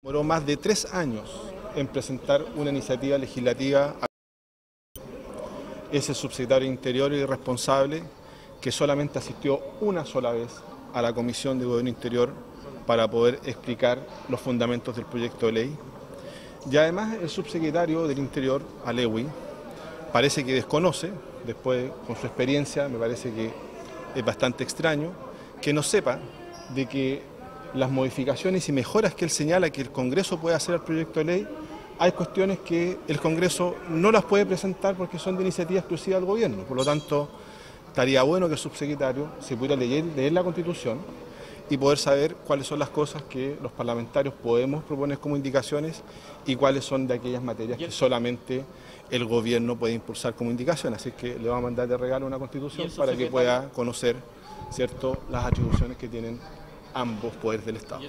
Demoró más de tres años en presentar una iniciativa legislativa. Es el subsecretario Interior y responsable que solamente asistió una sola vez a la Comisión de Gobierno Interior para poder explicar los fundamentos del proyecto de ley. Y además el subsecretario del Interior, Alewi, parece que desconoce, después con su experiencia me parece que es bastante extraño, que no sepa de que las modificaciones y mejoras que él señala que el Congreso puede hacer al proyecto de ley, hay cuestiones que el Congreso no las puede presentar porque son de iniciativa exclusiva del gobierno. Por lo tanto, estaría bueno que el subsecretario se pudiera leer, leer la Constitución y poder saber cuáles son las cosas que los parlamentarios podemos proponer como indicaciones y cuáles son de aquellas materias que solamente el gobierno puede impulsar como indicación. Así que le vamos a mandar de regalo una constitución para que pueda conocer ¿cierto? las atribuciones que tienen ambos poderes del Estado.